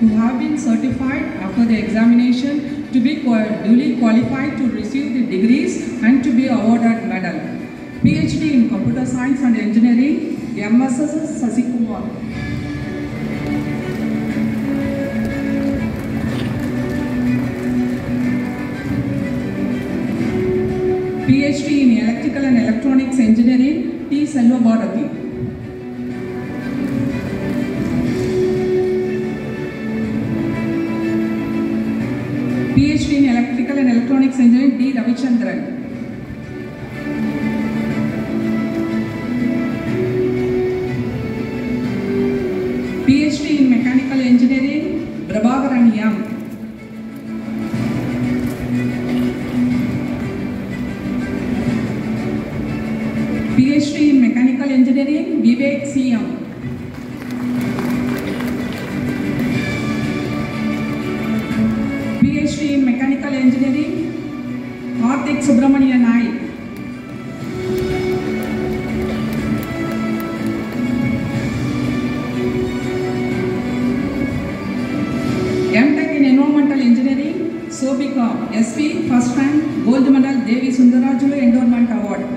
who have been certified after the examination to be duly qualified to receive the degrees and to be awarded medal. PhD in Computer Science and Engineering, MSS Sasikumar. PhD in Electrical and Electronics Engineering, T. Selva Bharati. PhD in Electrical and Electronics Engineering, D. Ravichandran. PhD in Mechanical Engineering, Prabhakaran M. PhD in Mechanical Engineering, Vivek CM. Engineering Karthik Subrahmanya Nai MTech in environmental engineering Sobika SP first rank gold medal Devi Sundararajulu environment award